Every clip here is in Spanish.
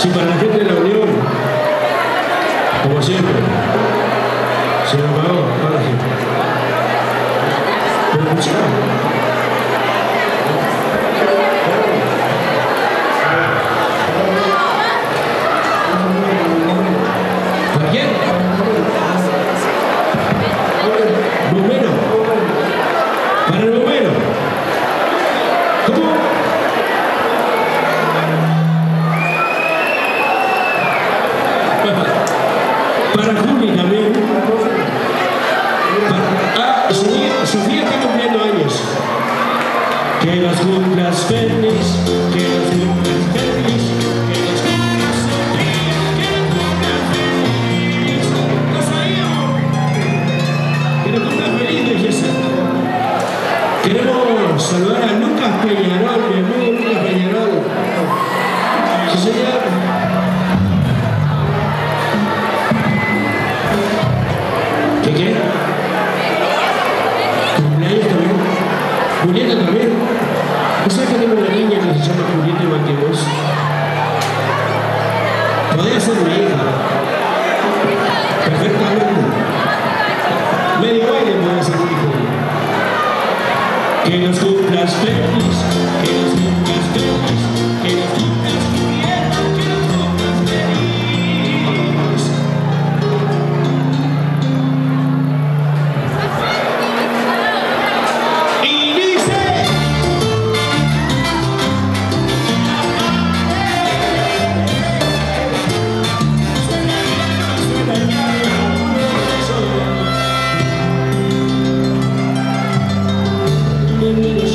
Sí, para la gente de la Unión, como siempre, se Peñarol, mi amigo Lucas Peñarol. Sí, señor. ¿Qué qué? ¿Cumpleaños también? ¿Julieta también? ¿Vos sabés que tengo una niña que se llama Julieta igual que vos? Podría ser mi hija. Perfectamente. Mary White puede ser mi hijo. Que nos Me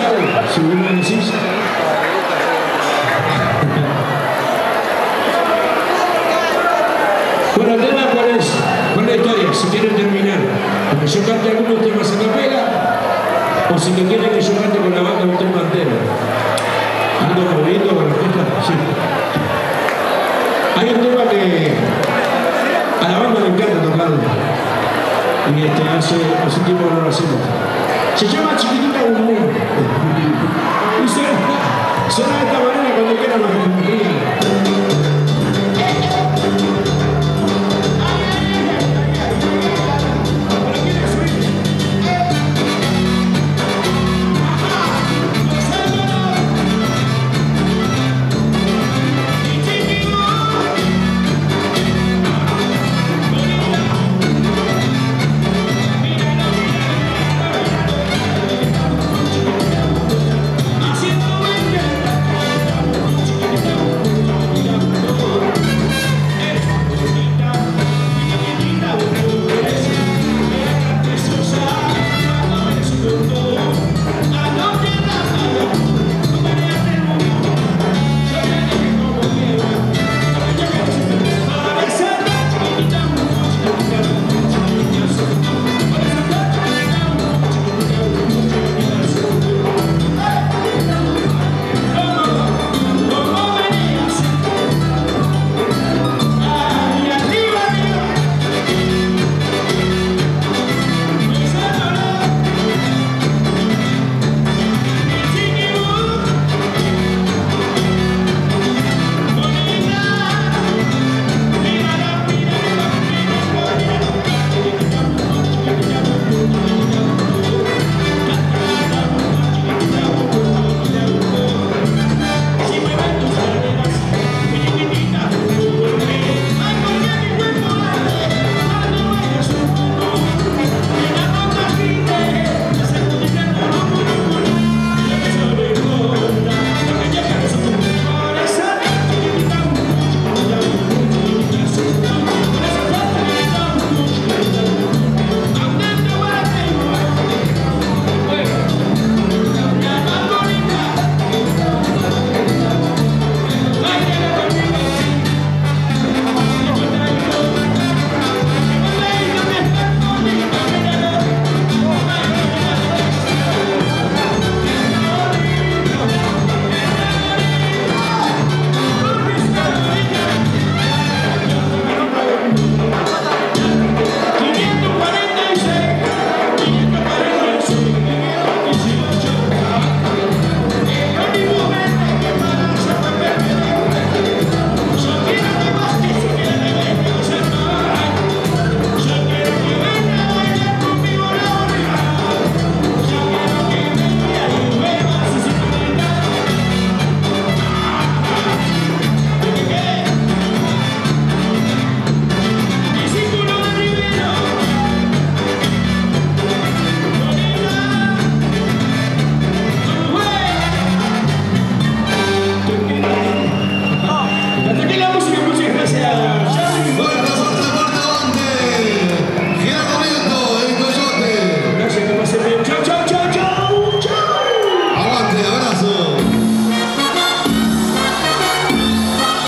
Chau, según me decís. Bueno, el tema cuál es, cuál es la historia, si quieren terminar. Porque yo cante algunos temas a capela, o si me quieren que yo cante con la banda un tema entero. Ando con la. Hay un tema que a la banda me encanta tocarlo. Y este, hace, hace tiempo que no. Se llama Chiquitito. Soneca